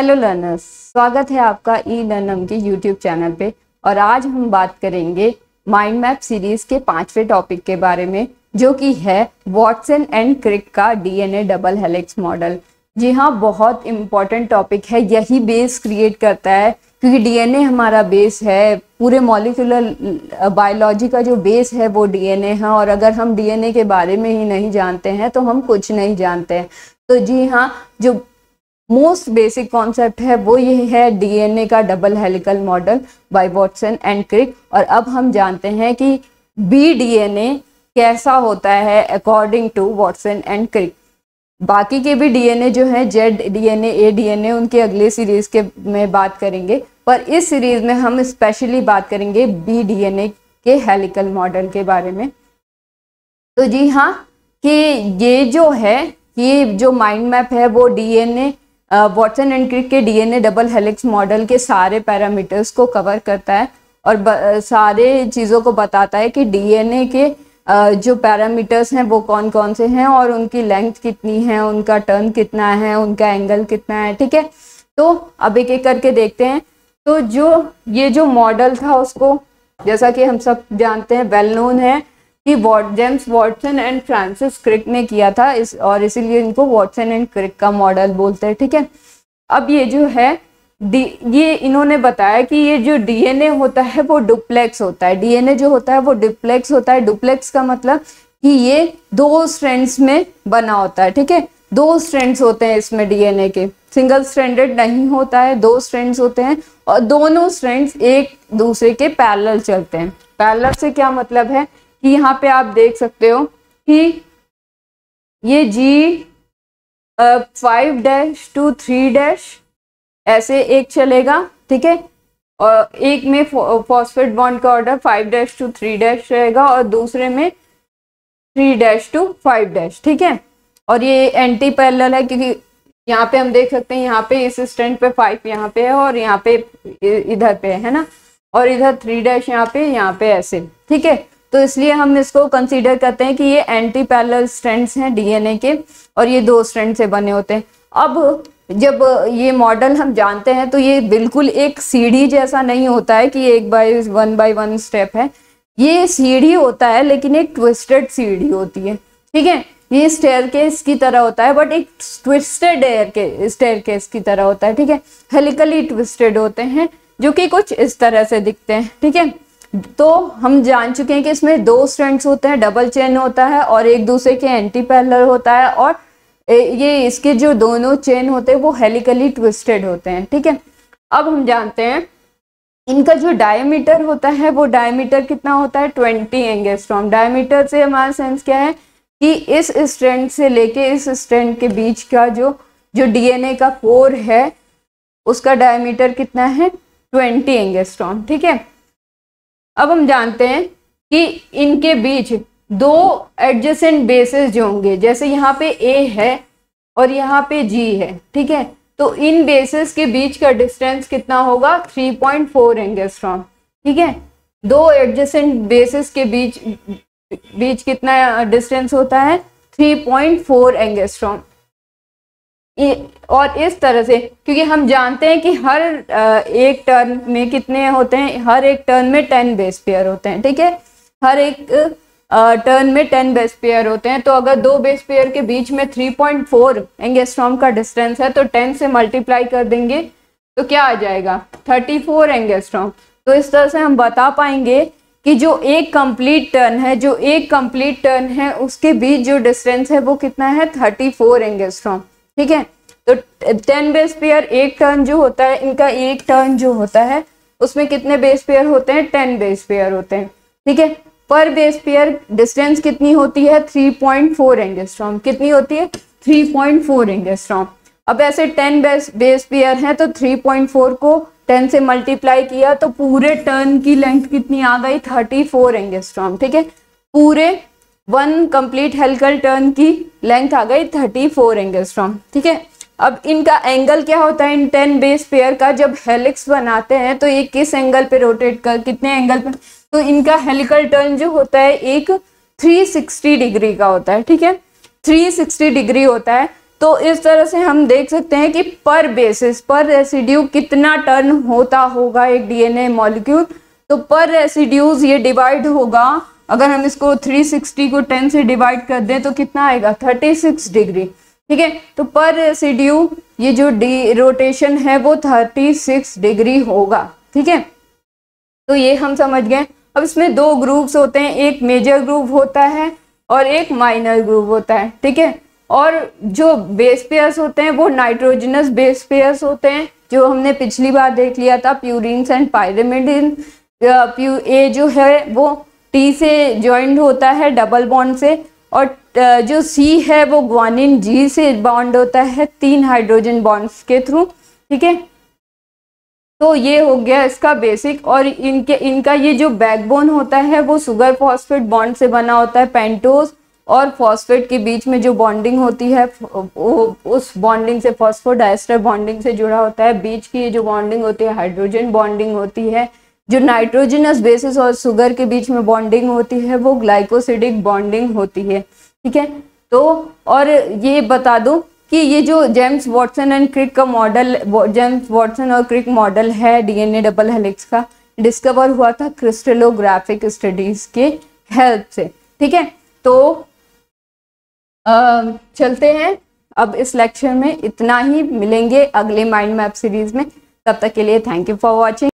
Hello learners स्वागत है आपका ई लर्नम के यूट्यूब चैनल पे। और आज हम बात करेंगे माइंड मैप सीरीज़ के पांचवे टॉपिक के बारे में, जो कि है वॉटसन एंड क्रिक का डीएनए डबल हेलिक्स मॉडल जी हाँ बहुत इंपॉर्टेंट टॉपिक है। यही बेस क्रिएट करता है, क्योंकि डीएनए हमारा बेस है। पूरे मॉलिकुलर बायोलॉजी का जो बेस है, वो डीएनए है। और अगर हम डीएनए के बारे में ही नहीं जानते हैं तो हम कुछ नहीं जानते हैं। तो जी हाँ जो मोस्ट बेसिक कॉन्सेप्ट है, वो ये है डीएनए का double helical model by Watson and Crick और अब हम जानते हैं कि बी डीएनए कैसा होता है according to Watson and Crick बाकी के भी डीएनए जो है जेड डीएनए ए डीएनए उनके अगले सीरीज़ के में बात करेंगे। पर इस सीरीज़ में हम स्पेशली बात करेंगे बी डीएनए के हेलिकल मॉडल के बारे में। तो जी हाँ कि ये जो है, ये जो माइंड मैप है, वो डीएनए वॉटसन एंड क्रिक के डीएनए डबल हेलिक्स मॉडल के सारे पैरामीटर्स को कवर करता है और सारे चीज़ों को बताता है कि डीएनए के जो पैरामीटर्स हैं वो कौन कौन से हैं और उनकी लेंथ कितनी है, उनका टर्न कितना है, उनका एंगल कितना है, ठीक है? तो अब एक एक करके देखते हैं। तो जो, ये जो मॉडल था उसको, जैसा कि हम सब जानते हैं वेल नोन है कि James Watson and Francis Crick ने किया था इस, और इसीलिए इनको वॉटसन एंड क्रिक का मॉडल बोलते हैं, ठीक है? अब ये जो है ये इन्होंने बताया कि ये जो डीएनए होता है, वो डुप्लेक्स होता है। डीएनए जो होता है, वो डुप्लेक्स होता है। डुप्लेक्स का मतलब कि ये दो स्ट्रेंड्स में बना होता है, ठीक है? दो स्ट्रेंड्स होते हैं इसमें डीएनए के। सिंगल स्ट्रेंडेड नहीं होता है, दो स्ट्रेंड्स होते हैं और दोनों स्ट्रेंड्स एक दूसरे के पैरेलल चलते हैं। पैरेलल से क्या मतलब है? कि यहाँ पे आप देख सकते हो कि ये जी five dash two three dash ऐसे एक चलेगा, ठीक है? और एक में फॉस्फेट बॉन्ड का order five dash two three dash रहेगा और दूसरे में three dash two five dash ठीक है? और ये एंटी पैरेलल है क्योंकि यहाँ पे हम देख सकते हैं, यहाँ पे इस स्टैंड पे फाइव यहाँ पे है और यहाँ पे इधर पे है ना? और इधर थ्री डैश यहाँ पे यहाँ पे ऐसे, ठीक है? तो इसलिए हम इसको कंसीडर करते हैं कि ये एंटी पैरेलल स्ट्रेंड्स हैं डीएनए के, और ये दो स्ट्रेंड से बने होते हैं। अब जब ये मॉडल हम जानते हैं तो ये बिल्कुल एक सीढ़ी जैसा नहीं होता है कि एक by one by one step है। ये सीढ़ी होता है, लेकिन एक ट्विस्टेड सीढ़ी होती है। ठीक है? ये स्टेयर केस की तरह होता है बट एक ट्विस्टेड एयर के स्टेयर केस की तरह होता है। ठीक है? हेलिकली ट्विस्टेड होते हैं, जो कि कुछ इस तरह से दिखते हैं। ठीक है? तो हम जान चुके हैं कि इसमें दो स्ट्रेंड्स होते हैं डबल चेन होता है और एक दूसरे के एंटी पैरेलल होता है और ये इसके जो दोनों चेन होते हैं, वो हेलिकली ट्विस्टेड होते हैं, ठीक है? अब हम जानते हैं, इनका जो डायमीटर होता है, वो डायमीटर कितना होता है? ट्वेंटी एंगेस्ट्रॉम डायमीटर से हमारा सेंस क्या है कि इस स्ट्रेंड से लेके इस स्ट्रेंड के बीच का जो जो डीएनए का कोर है, उसका डायमीटर कितना है? ट्वेंटी एंगेस्ट्रॉम ठीक है? अब हम जानते हैं कि इनके बीच दो एडजेसेंट बेसिस जो होंगे, जैसे यहाँ पे ए है और यहाँ पे जी है, ठीक है? तो इन बेसिस के बीच का डिस्टेंस कितना होगा? 3.4 पॉइंट फोर एंगेस्ट्रॉम, ठीक है? दो एडजेसेंट बेसिस के बीच बीच कितना डिस्टेंस होता है? 3.4 पॉइंट फोर एंगेस्ट्रॉम। और इस तरह से, क्योंकि हम जानते हैं कि हर एक टर्न में कितने होते हैं, हर एक टर्न में टेन बेस पेयर होते हैं, ठीक है? हर एक टर्न में टेन बेस पेयर होते हैं तो अगर दो बेस पेयर के बीच में थ्री पॉइंट फोर एंगेस्ट्रॉम का डिस्टेंस है तो टेन से मल्टीप्लाई कर देंगे तो क्या आ जाएगा? थर्टी फोर एंगेस्ट्रॉम तो इस तरह से हम बता पाएँगे कि जो एक कंप्लीट टर्न है, जो एक कंप्लीट टर्न है, उसके बीच जो डिस्टेंस है, वो कितना है? थर्टी फोर एंगेस्ट्रॉम ठीक है? तो टेन बेस पेयर एक टर्न जो होता है, इनका एक टर्न जो होता है, उसमें कितने बेस पेयर होते हैं? टेन बेस पेयर होते हैं। ठीक है? पर बेस पेयर डिस्टेंस कितनी होती है? थ्री पॉइंट फोर एंगेस्ट्रॉम कितनी होती है? थ्री पॉइंट फोर एंगेस्ट्रॉम अब ऐसे टेन बेस बेस पेयर हैं तो थ्री पॉइंट फोर को टेन से मल्टीप्लाई किया तो पूरे टर्न की लेंथ कितनी आ गई? थर्टी फोर एंगेस्ट्रॉम ठीक है? पूरे वन कंप्लीट हेल्कल टर्न की लेंथ आ गई थर्टी फोर एंगेस्ट्रॉम ठीक है? अब इनका एंगल क्या होता है? इन टेन बेस पेयर का जब हेलिक्स बनाते हैं तो ये किस एंगल पे रोटेट कर, कितने एंगल पे? तो इनका हेलिकल टर्न जो होता है, एक 360 डिग्री का होता है, ठीक है? 360 डिग्री होता है। तो इस तरह से हम देख सकते हैं कि पर बेसिस पर रेसिड्यू कितना टर्न होता होगा एक डीएनए मॉलिक्यूल तो पर रेसिड्यूज ये डिवाइड होगा अगर हम इसको 360 को 10 से डिवाइड कर दें तो कितना आएगा? 36 डिग्री ठीक है? तो पर सीड्यू ये जो डी रोटेशन है, वो 36 डिग्री होगा। ठीक है? तो ये हम समझ गए। अब इसमें दो ग्रुप्स होते हैं। एक मेजर ग्रुप होता है और एक माइनर ग्रुप होता है। ठीक है? और जो बेस पेयर्स होते हैं, वो नाइट्रोजनस बेस पेयर्स होते हैं, जो हमने पिछली बार देख लिया था प्यूरिन्स एंड पायरेमिडिन प्यू ए जो है, वो टी से ज्वाइंट होता है डबल बॉन्ड से, और जो सी है वो ग्वानिन जी से बॉन्ड होता है, तीन हाइड्रोजन बॉन्ड्स के थ्रू ठीक है? तो ये हो गया इसका बेसिक और इनके, इनका ये जो बैकबोन होता है वो सुगर फॉस्फेट बॉन्ड से बना होता है पेंटोज और फॉस्फेट के बीच में जो बॉन्डिंग होती है उस बॉन्डिंग से फॉस्फोडाइस्टर बॉन्डिंग से जुड़ा होता है, बीच की जो बॉन्डिंग होती है हाइड्रोजन बॉन्डिंग होती है जो नाइट्रोजनस बेसिस और शुगर के बीच में बॉन्डिंग होती है वो ग्लाइकोसिडिक बॉन्डिंग होती है ठीक है? तो और ये बता दो कि ये जो जेम्स वॉटसन एंड क्रिक का मॉडल जेम्स वॉटसन और क्रिक मॉडल है डीएनए डबल हेलिक्स का डिस्कवर हुआ था क्रिस्टलोग्राफिक स्टडीज़ के हेल्प से ठीक है? तो आ, चलते हैं। अब इस लेक्चर में इतना ही मिलेंगे अगले माइंड मैप सीरीज़ में। तब तक के लिए थैंक यू फॉर वॉचिंग